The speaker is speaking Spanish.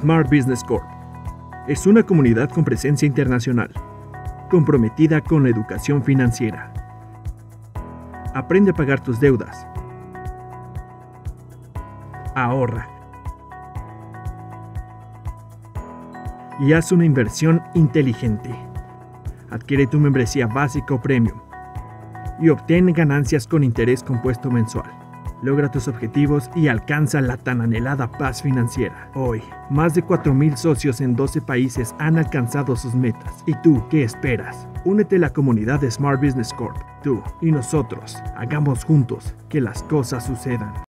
Smart Business Corp es una comunidad con presencia internacional, comprometida con la educación financiera. Aprende a pagar tus deudas. Ahorra. Y haz una inversión inteligente. Adquiere tu membresía básica o premium y obtén ganancias con interés compuesto mensual. Logra tus objetivos y alcanza la tan anhelada paz financiera. Hoy, más de 4.000 socios en 12 países han alcanzado sus metas. ¿Y tú qué esperas? Únete a la comunidad de Smart Business Corp. Tú y nosotros, hagamos juntos que las cosas sucedan.